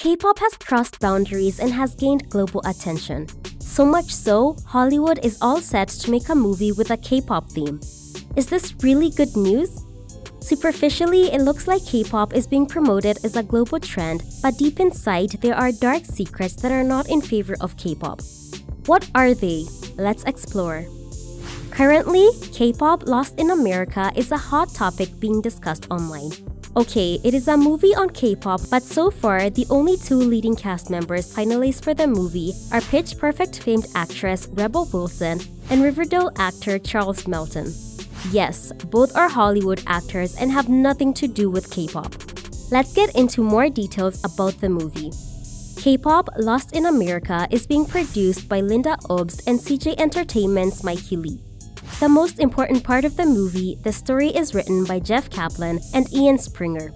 K-pop has crossed boundaries and has gained global attention. So much so, Hollywood is all set to make a movie with a K-pop theme. Is this really good news? Superficially, it looks like K-pop is being promoted as a global trend, but deep inside, there are dark secrets that are not in favor of K-pop. What are they? Let's explore. Currently, K-pop Lost in America is a hot topic being discussed online. Okay, it is a movie on K-pop, but so far, the only two leading cast members finalized for the movie are Pitch Perfect famed actress Rebel Wilson and Riverdale actor Charles Melton. Yes, both are Hollywood actors and have nothing to do with K-pop. Let's get into more details about the movie. K-pop Lost in America is being produced by Lynda Obst and CJ Entertainment's Miky Lee. The most important part of the movie, the story is written by Jeff Kaplan and Ian Springer.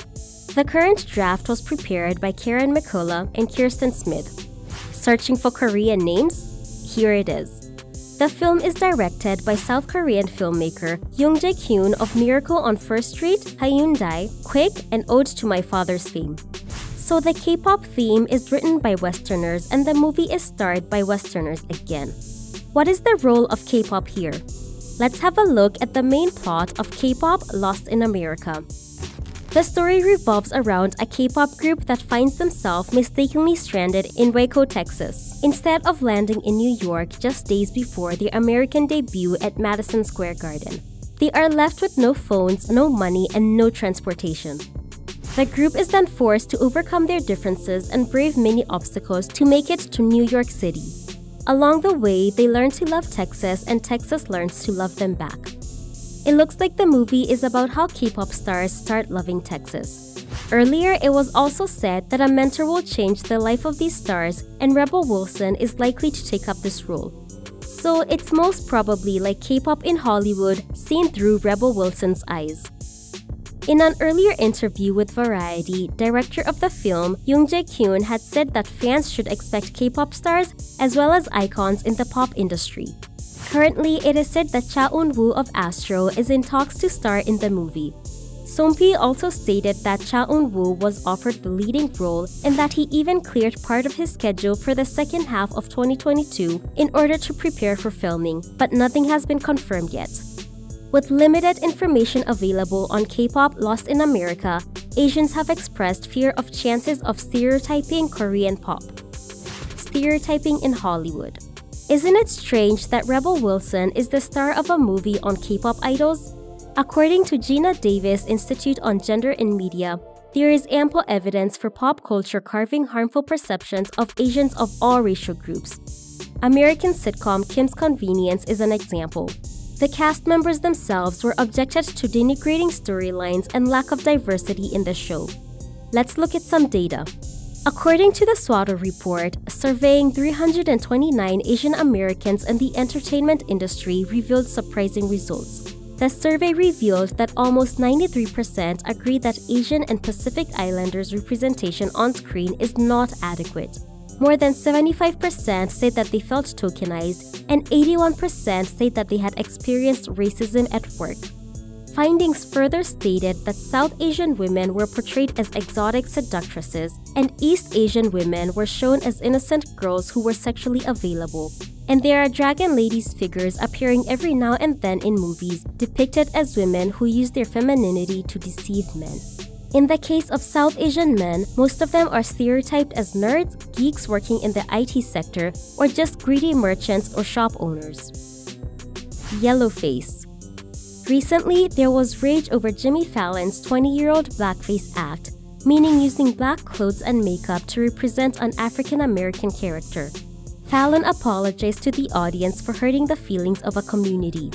The current draft was prepared by Karen McCullah and Kirsten Smith. Searching for Korean names? Here it is. The film is directed by South Korean filmmaker Young Jae Kyun of Miracle on First Street, Haeundae, Quick, and Ode to My Father's Fame. So the K-pop theme is written by Westerners and the movie is starred by Westerners again. What is the role of K-pop here? Let's have a look at the main plot of K-pop Lost in America. The story revolves around a K-pop group that finds themselves mistakenly stranded in Waco, Texas, instead of landing in New York just days before their American debut at Madison Square Garden. They are left with no phones, no money, and no transportation. The group is then forced to overcome their differences and brave many obstacles to make it to New York City. Along the way, they learn to love Texas and Texas learns to love them back. It looks like the movie is about how K-pop stars start loving Texas. Earlier, it was also said that a mentor will change the life of these stars and Rebel Wilson is likely to take up this role. So it's most probably like K-pop in Hollywood seen through Rebel Wilson's eyes. In an earlier interview with Variety, director of the film, Young Jae Kyun had said that fans should expect K-pop stars as well as icons in the pop industry. Currently, it is said that Cha Eun-woo of Astro is in talks to star in the movie. Soompi also stated that Cha Eun-woo was offered the leading role and that he even cleared part of his schedule for the second half of 2022 in order to prepare for filming, but nothing has been confirmed yet. With limited information available on K-pop Lost in America, Asians have expressed fear of chances of stereotyping Korean pop. Stereotyping in Hollywood. Isn't it strange that Rebel Wilson is the star of a movie on K-pop idols? According to Geena Davis Institute on Gender in Media, there is ample evidence for pop culture carving harmful perceptions of Asians of all racial groups. American sitcom Kim's Convenience is an example. The cast members themselves were objected to denigrating storylines and lack of diversity in the show. Let's look at some data. According to the SWOTO report, surveying 329 Asian Americans in the entertainment industry revealed surprising results. The survey revealed that almost 93% agree that Asian and Pacific Islanders representation on screen is not adequate. More than 75% say that they felt tokenized, and 81% say that they had experienced racism at work. Findings further stated that South Asian women were portrayed as exotic seductresses, and East Asian women were shown as innocent girls who were sexually available. And there are Dragon Ladies figures appearing every now and then in movies depicted as women who use their femininity to deceive men. In the case of South Asian men, most of them are stereotyped as nerds, geeks working in the IT sector, or just greedy merchants or shop owners. Yellowface Recently, there was rage over Jimmy Fallon's 20-year-old blackface act, meaning using black clothes and makeup to represent an African-American character. Fallon apologized to the audience for hurting the feelings of a community.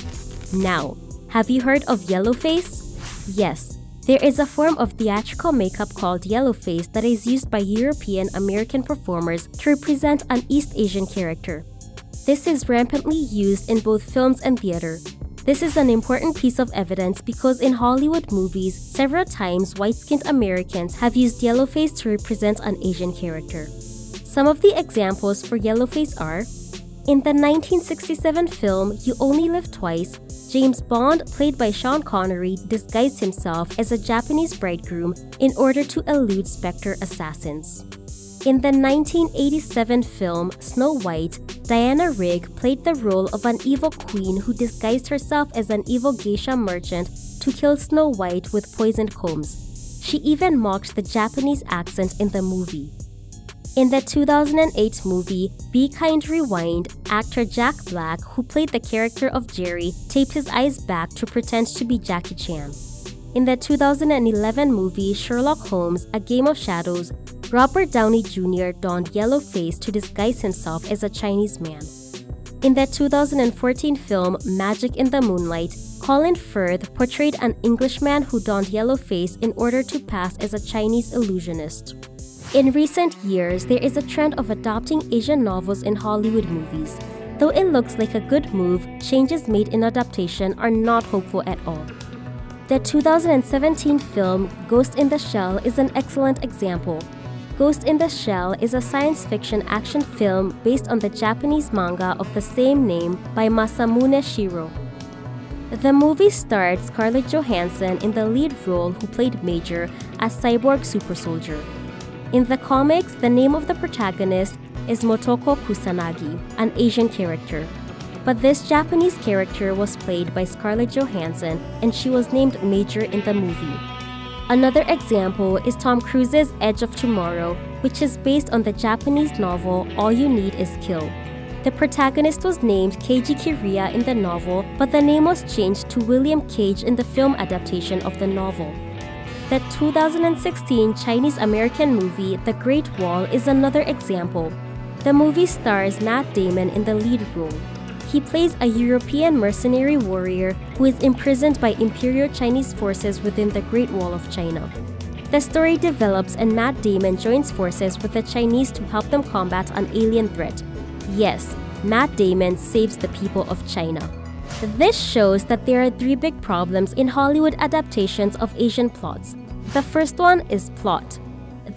Now, have you heard of Yellowface? Yes, there is a form of theatrical makeup called yellowface that is used by European American performers to represent an East Asian character. This is rampantly used in both films and theater. This is an important piece of evidence because in Hollywood movies, several times white-skinned Americans have used yellowface to represent an Asian character. Some of the examples for yellowface are in the 1967 film You Only Live Twice, James Bond, played by Sean Connery, disguised himself as a Japanese bridegroom in order to elude Spectre assassins. In the 1987 film Snow White, Diana Rigg played the role of an evil queen who disguised herself as an evil geisha merchant to kill Snow White with poisoned combs. She even mocked the Japanese accent in the movie. In the 2008 movie Be Kind Rewind, actor Jack Black, who played the character of Jerry, taped his eyes back to pretend to be Jackie Chan. In the 2011 movie Sherlock Holmes A Game of Shadows, Robert Downey Jr. donned yellow face to disguise himself as a Chinese man. In the 2014 film Magic in the Moonlight, Colin Firth portrayed an Englishman who donned yellow face in order to pass as a Chinese illusionist. In recent years, there is a trend of adopting Asian novels in Hollywood movies. Though it looks like a good move, changes made in adaptation are not hopeful at all. The 2017 film Ghost in the Shell is an excellent example. Ghost in the Shell is a science fiction action film based on the Japanese manga of the same name by Masamune Shirow. The movie starred Scarlett Johansson in the lead role who played Major as cyborg super soldier. In the comics, the name of the protagonist is Motoko Kusanagi, an Asian character. But this Japanese character was played by Scarlett Johansson and she was named Major in the movie. Another example is Tom Cruise's Edge of Tomorrow, which is based on the Japanese novel All You Need Is Kill. The protagonist was named Keiji Kiriya in the novel, but the name was changed to William Cage in the film adaptation of the novel. The 2016 Chinese American movie The Great Wall is another example. The movie stars Matt Damon in the lead role. He plays a European mercenary warrior who is imprisoned by Imperial Chinese forces within the Great Wall of China. The story develops and Matt Damon joins forces with the Chinese to help them combat an alien threat. Yes, Matt Damon saves the people of China. This shows that there are three big problems in Hollywood adaptations of Asian plots. The first one is plot.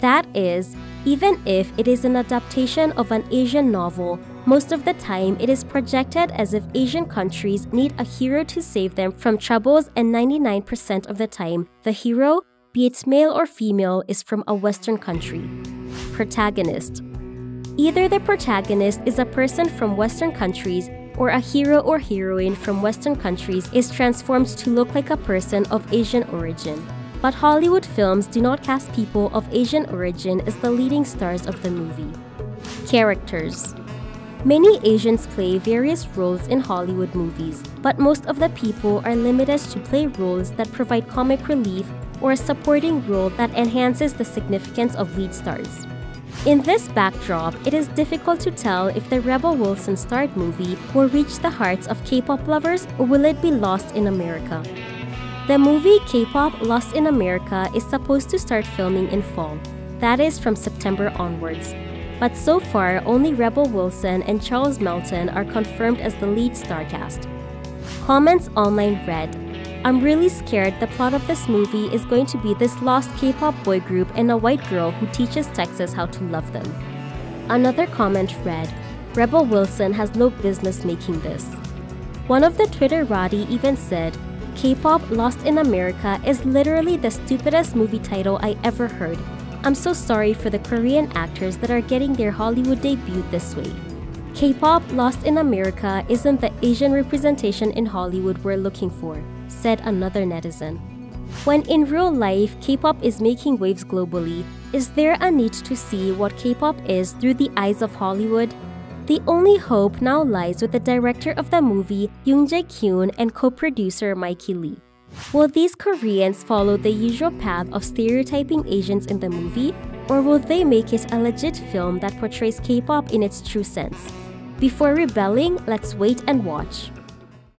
That is, even if it is an adaptation of an Asian novel, most of the time it is projected as if Asian countries need a hero to save them from troubles, and 99% of the time, the hero, be it male or female, is from a Western country. Protagonist Either the protagonist is a person from Western countries or a hero or heroine from Western countries is transformed to look like a person of Asian origin. But Hollywood films do not cast people of Asian origin as the leading stars of the movie. Characters Many Asians play various roles in Hollywood movies, but most of the people are limited to play roles that provide comic relief or a supporting role that enhances the significance of lead stars. In this backdrop, it is difficult to tell if the Rebel Wilson starred movie will reach the hearts of K-pop lovers or will it be lost in America. The movie K-pop Lost in America is supposed to start filming in fall, that is from September onwards. But so far, only Rebel Wilson and Charles Melton are confirmed as the lead star cast. Comments online read, I'm really scared the plot of this movie is going to be this lost K-pop boy group and a white girl who teaches Texas how to love them. Another comment read, Rebel Wilson has no business making this. One of the Twitterati even said, K-pop Lost in America is literally the stupidest movie title I ever heard. I'm so sorry for the Korean actors that are getting their Hollywood debut this way. K-pop Lost in America isn't the Asian representation in Hollywood we're looking for said another netizen. When in real life, K-pop is making waves globally, is there a need to see what K-pop is through the eyes of Hollywood? The only hope now lies with the director of the movie, Yoon Jae-kyun, and co-producer Miky Lee. Will these Koreans follow the usual path of stereotyping Asians in the movie, or will they make it a legit film that portrays K-pop in its true sense? Before rebelling, let's wait and watch.